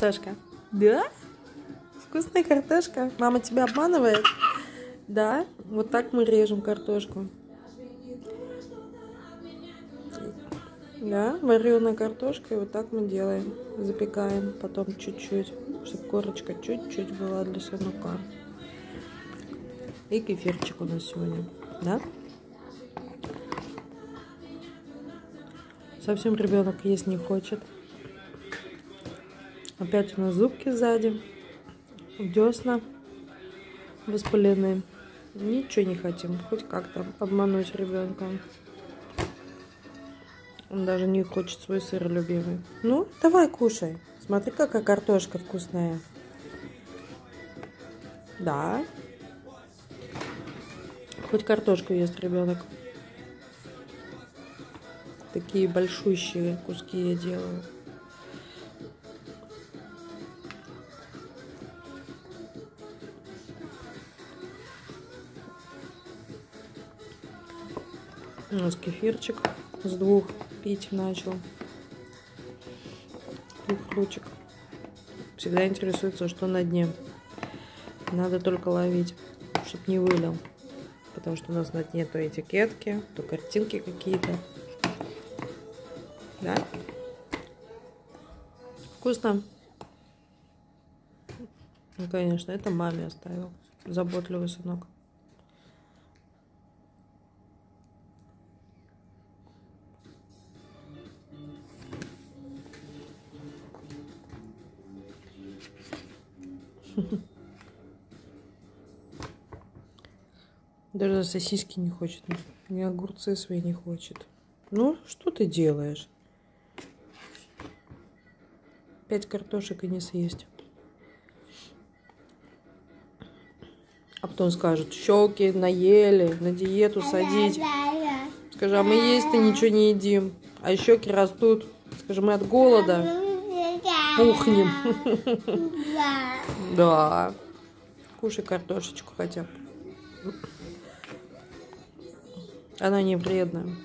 Картошка. Да? Вкусная картошка. Мама тебя обманывает? Да? Вот так мы режем картошку. Да, вареная картошка, и вот так мы делаем. Запекаем потом чуть-чуть, чтобы корочка чуть-чуть была для сундука. И кефирчик у нас сегодня, да? Совсем ребенок есть не хочет. Опять у нас зубки сзади, десна воспалены. Ничего не хотим, хоть как-то обмануть ребенка. Он даже не хочет свой сыр любимый. Ну, давай кушай. Смотри, какая картошка вкусная. Да. Хоть картошку ест ребенок. Такие большущие куски я делаю. У нас кефирчик с двух пить начал. Двух ручек. Всегда интересуется, что на дне. Надо только ловить, чтобы не вылил. Потому что у нас на дне то этикетки, то картинки какие-то. Да? Вкусно? Ну, конечно, это маме оставил. Заботливый сынок. Даже сосиски не хочет, ни огурцы свои не хочет. Ну, что ты делаешь? Пять картошек и не съесть. А потом скажут, щеки наели, на диету садить. Скажи, а мы есть-то ничего не едим. А щеки растут. Скажи, мы от голода пухнем. Да. Кушай картошечку хотя бы. Она не вредная.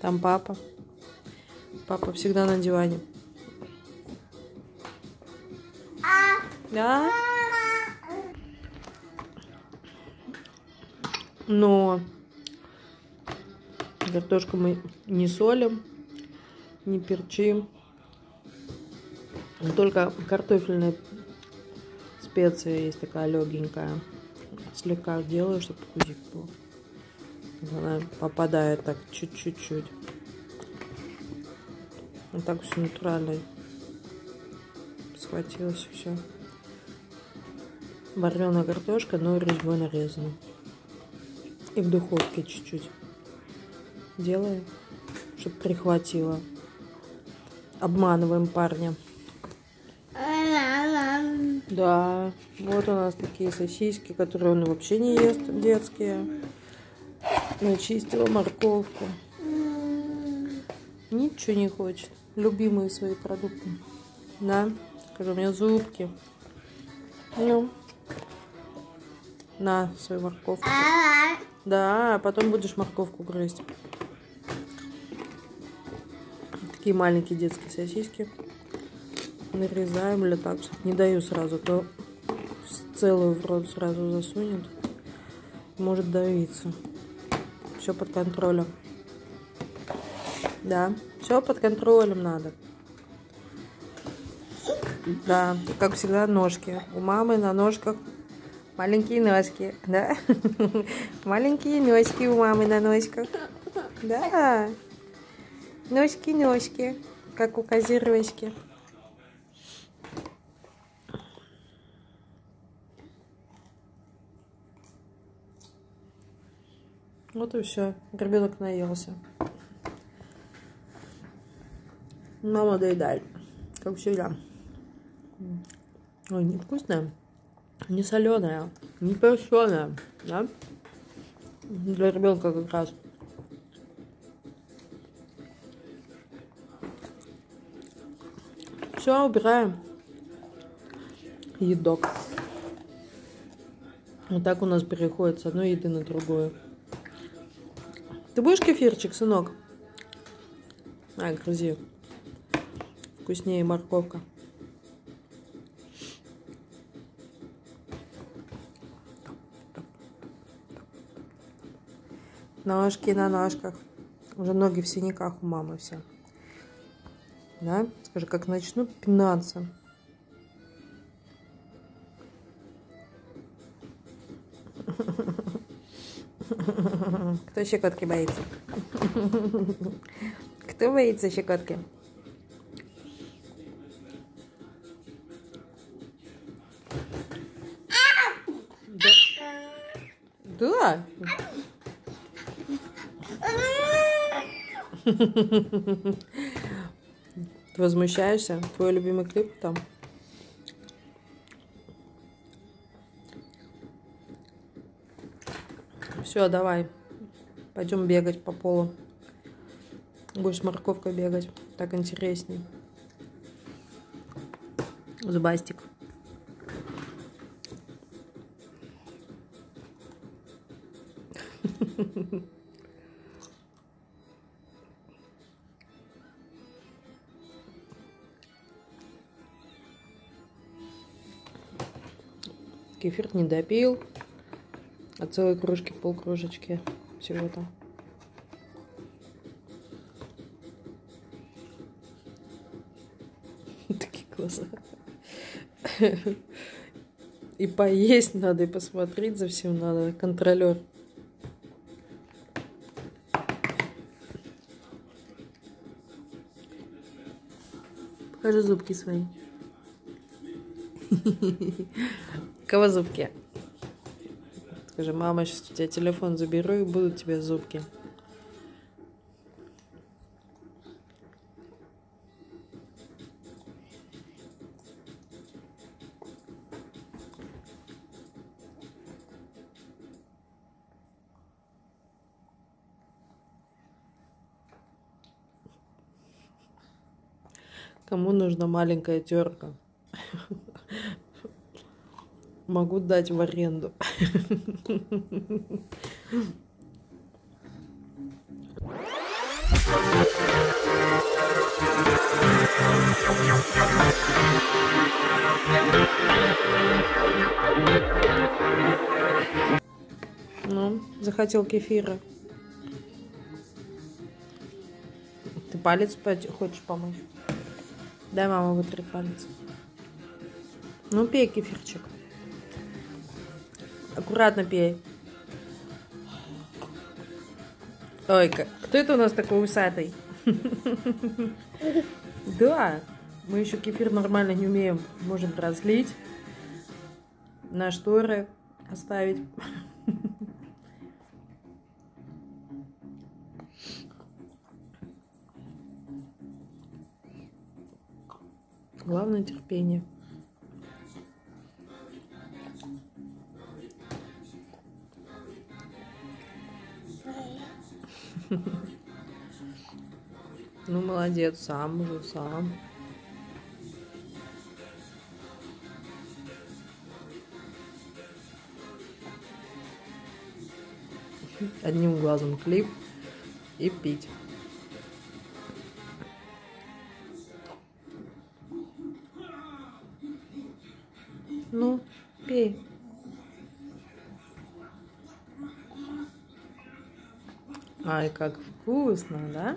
Там папа. Папа всегда на диване. Да? Но картошку мы не солим, не перчим. Только картофельная специя есть такая легенькая. Слегка делаю, чтобы вкусик был. Она попадает так чуть-чуть-чуть. Вот так все натурально схватилось все. Вареная картошка, но резьбой нарезана. И в духовке чуть-чуть делаем, чтобы прихватило. Обманываем парня. Да, вот у нас такие сосиски, которые он вообще не ест, детские. Начистила морковку. Ничего не хочет. Любимые свои продукты. Да, скажу, у меня зубки. Ну, на свою морковку. Да, а потом будешь морковку грызть. Такие маленькие детские сосиски. Нарезаем или так, не даю сразу, то целую в рот сразу засунет. Может давиться. Все под контролем. Да, все под контролем надо. Да, как всегда, ножки. У мамы на ножках Маленькие ножки, да? Маленькие ножки у мамы на ножках. Да. Ножки-ножки, как у козерочки. Вот и все. Ребенок наелся. Мама доедает, как всегда. Ой, невкусная не соленая, не перченая, да? Для ребенка как раз. Все, убираем. Едок. Вот так у нас переходит с одной еды на другую. Ты будешь кефирчик, сынок? А, грызи. Вкуснее морковка. Ножки на ножках. Уже ноги в синяках у мамы все. Да? Скажи, как начну пинаться. Кто щекотки боится? Кто боится щекотки? Ты возмущаешься? Твой любимый клип там? Все, давай. Пойдем бегать по полу. Будешь с морковкой бегать. Так интересней. Зубастик. Кефир не допил. От целой кружки полкружечки всего-то. Такие глаза. И поесть надо, и посмотреть за всем надо. Контролер. Покажи зубки свои. Кого зубки? Скажи, мама, сейчас у тебя телефон заберу и будут тебе зубки. Кому нужна маленькая терка? Могу дать в аренду. Ну, захотел кефира. Ты палец хочешь помыть? Дай мама вытри палец. Ну, пей кефирчик. Аккуратно пей. Ой, кто это у нас такой усатый? Да, мы еще кефир нормально не умеем. Можем разлить, на шторы оставить. Главное терпение. Ну, молодец, сам уже, сам. Одним глазом клип и пить. Ну, пей. Ай, как вкусно, да?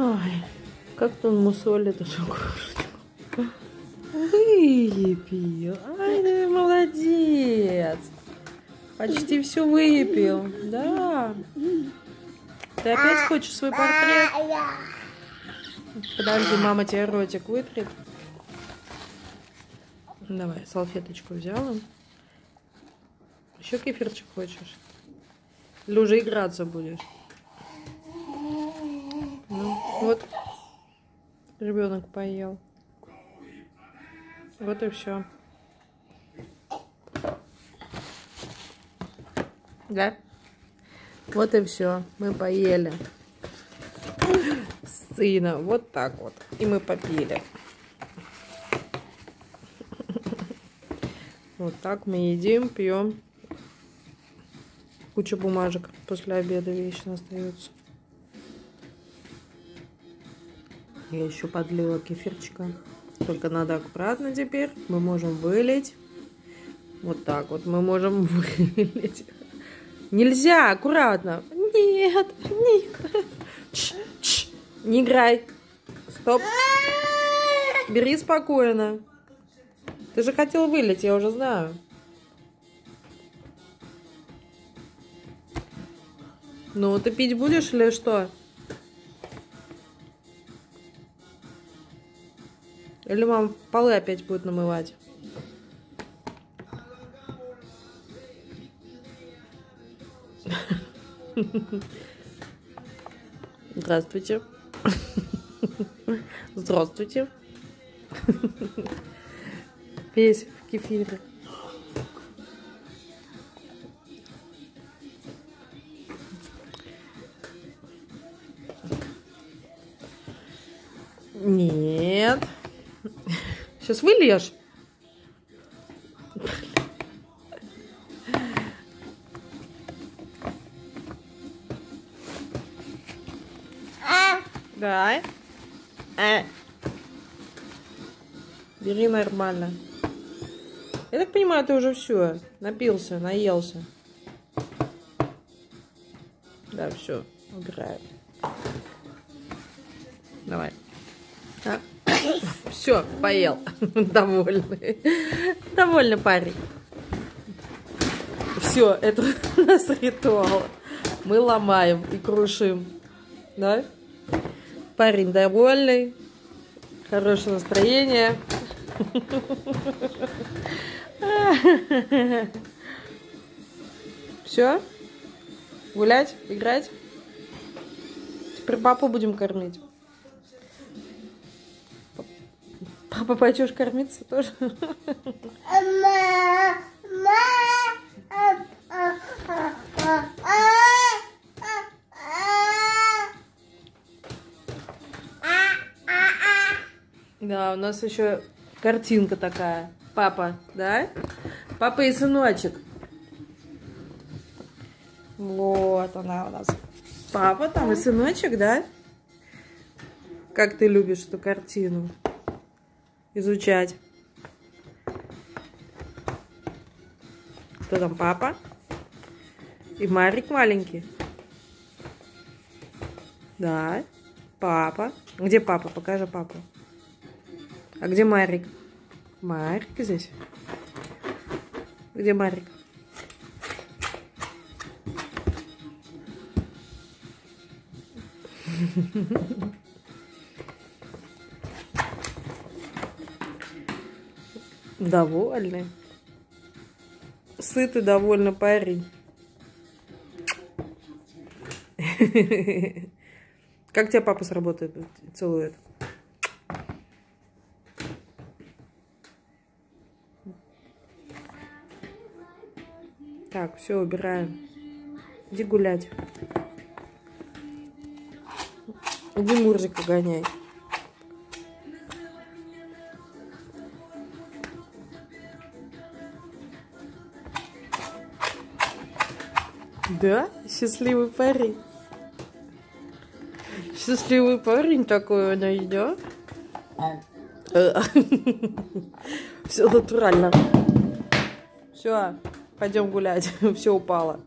Ой, как-то он мусолит эту кружечку. Выпил. Ай, ты молодец. Почти все выпил. Да. Ты опять хочешь свой портрет? Подожди, мама тебе ротик вытрет. Давай, салфеточку взяла. Еще кефирчик хочешь? Или уже играться будешь? Вот. Ребенок поел. Вот и все. Да? Вот и все. Мы поели. Сына. Вот так вот. И мы попили. Вот так мы едим, пьем. Куча бумажек после обеда вечно остается. Я еще подлила кефирчика. Только надо аккуратно теперь. Мы можем вылить. Вот так вот мы можем вылить. Нельзя, аккуратно. Нет, Ника. Ч -ч. Не играй. Стоп. Бери спокойно. Ты же хотел вылить, я уже знаю. Ну, ты пить будешь или что? Или мам полы опять будет намывать? Здравствуйте. Здравствуйте. Весь в кефире. Сейчас выльешь. Да. А. Бери нормально. Я так понимаю, ты уже все. Напился, наелся. Да, все. Убираем. Все, поел. Довольный. Довольный парень. Все, это у нас ритуал. Мы ломаем и крушим. Да? Парень довольный. Хорошее настроение. Все? Гулять? Играть? Теперь папу будем кормить. Папа, пойдешь кормиться тоже? Да, у нас еще картинка такая. Папа, да? Папа и сыночек. Вот она у нас. Папа там и сыночек, да? Как ты любишь эту картину изучать? Кто там, папа? И Марик маленький? Да, папа. Где папа? Покажи папу. А где Марик? Марик здесь. Где Марик? Довольный. Сытый, довольный парень. Как тебя папа сработает? Целует. Так, все, убираем. Иди гулять. Иди Мурзика гоняй. Да? Счастливый парень. Счастливый парень такой он идет. Все натурально. Все. Пойдем гулять. Все упало.